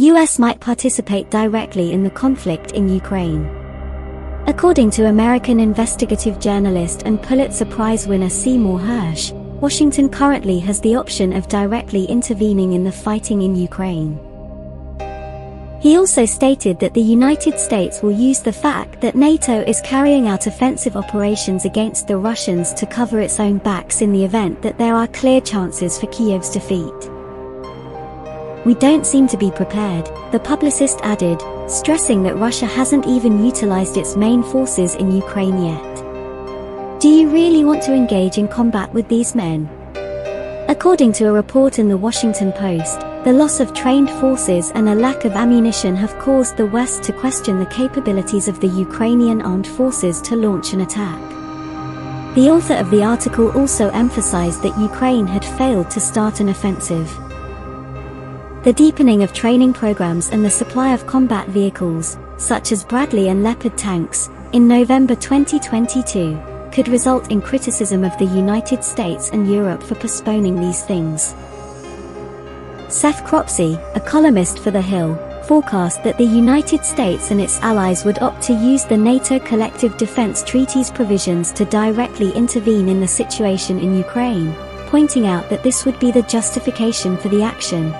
US might participate directly in the conflict in Ukraine. According to American investigative journalist and Pulitzer Prize winner Seymour Hersh, Washington currently has the option of directly intervening in the fighting in Ukraine. He also stated that the United States will use the fact that NATO is carrying out offensive operations against the Russians to cover its own backs in the event that there are clear chances for Kiev's defeat. We don't seem to be prepared, the publicist added, stressing that Russia hasn't even utilized its main forces in Ukraine yet. Do you really want to engage in combat with these men? According to a report in the Washington Post, the loss of trained forces and a lack of ammunition have caused the West to question the capabilities of the Ukrainian armed forces to launch an attack. The author of the article also emphasized that Ukraine had failed to start an offensive. The deepening of training programs and the supply of combat vehicles, such as Bradley and Leopard tanks, in November 2022, could result in criticism of the United States and Europe for postponing these things. Seth Cropsey, a columnist for The Hill, forecast that the United States and its allies would opt to use the NATO Collective Defense Treaty's provisions to directly intervene in the situation in Ukraine, pointing out that this would be the justification for the action.